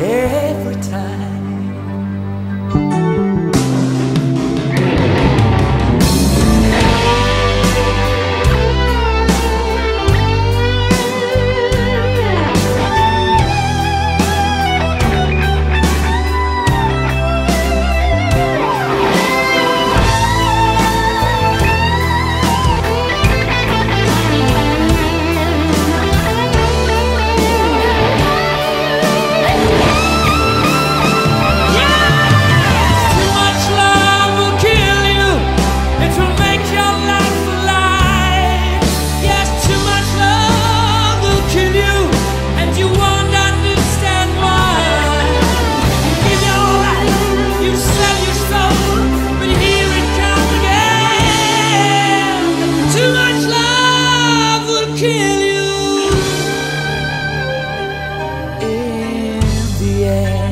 every time. yeah.